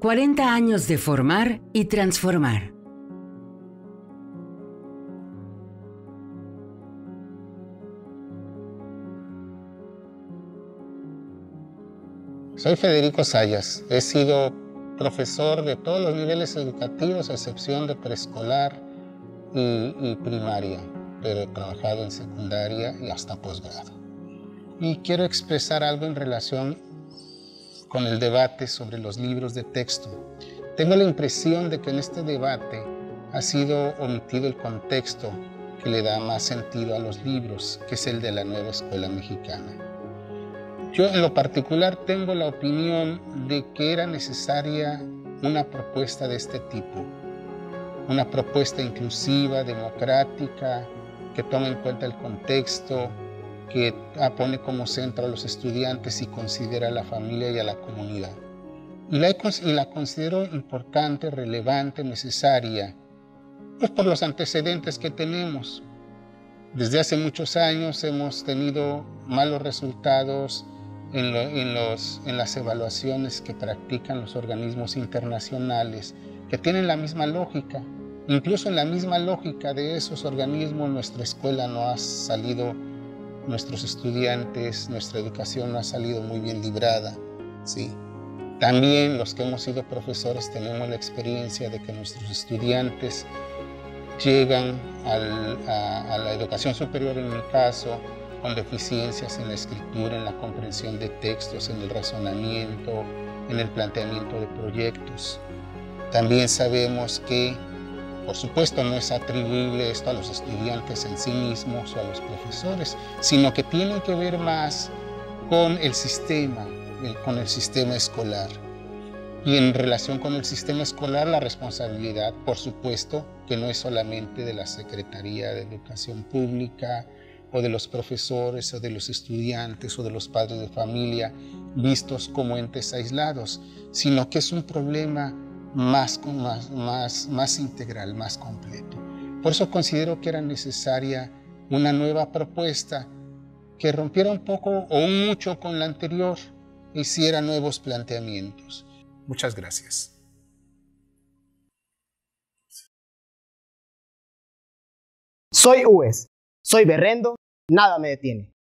...40 años de formar y transformar. Soy Federico Sayas. He sido profesor de todos los niveles educativos, a excepción de preescolar y, primaria, pero he trabajado en secundaria y hasta posgrado. Y quiero expresar algo en relación con el debate sobre los libros de texto. Tengo la impresión de que en este debate ha sido omitido el contexto que le da más sentido a los libros, que es el de la nueva escuela mexicana. Yo en lo particular tengo la opinión de que era necesaria una propuesta de este tipo, una propuesta inclusiva, democrática, que tome en cuenta el contexto, que pone como centro a los estudiantes y considera a la familia y a la comunidad. Y la, considero importante, relevante, necesaria, pues por los antecedentes que tenemos. Desde hace muchos años hemos tenido malos resultados en las evaluaciones que practican los organismos internacionales, que tienen la misma lógica. Incluso en la misma lógica de esos organismos, nuestra escuela no ha salido, nuestros estudiantes, nuestra educación no ha salido muy bien librada. ¿sí? También los que hemos sido profesores tenemos la experiencia de que nuestros estudiantes llegan a la educación superior, en mi caso, con deficiencias en la escritura, en la comprensión de textos, en el razonamiento, en el planteamiento de proyectos. También sabemos que, por supuesto, no es atribuible esto a los estudiantes en sí mismos o a los profesores, sino que tiene que ver más con el sistema, con el sistema escolar. Y en relación con el sistema escolar, la responsabilidad, por supuesto, que no es solamente de la Secretaría de Educación Pública, o de los profesores o de los estudiantes o de los padres de familia vistos como entes aislados, sino que es un problema más, más, más, más integral, más completo. Por eso considero que era necesaria una nueva propuesta que rompiera un poco o mucho con la anterior hiciera nuevos planteamientos. Muchas gracias. Soy UES, soy Berrendo nada me detiene.